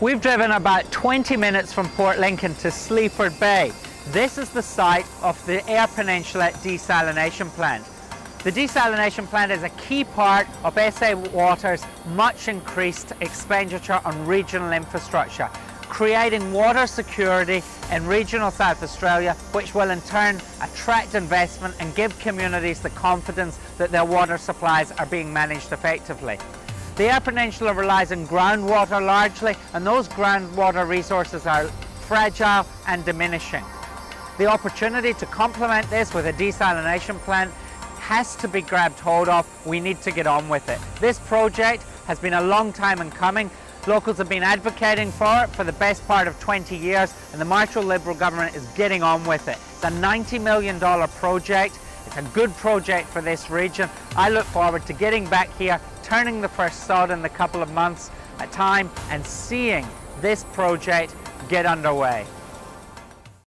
We've driven about 20 minutes from Port Lincoln to Sleaford Bay. This is the site of the Eyre Peninsula desalination plant. The desalination plant is a key part of SA Water's much increased expenditure on regional infrastructure, creating water security in regional South Australia, which will in turn attract investment and give communities the confidence that their water supplies are being managed effectively. The Eyre Peninsula relies on groundwater largely, and those groundwater resources are fragile and diminishing. The opportunity to complement this with a desalination plant has to be grabbed hold of. We need to get on with it. This project has been a long time in coming. Locals have been advocating for it for the best part of 20 years and the Marshall Liberal government is getting on with it. It's a $90 million project. It's a good project for this region. I look forward to getting back here, turning the first sod in a couple of months at time and seeing this project get underway.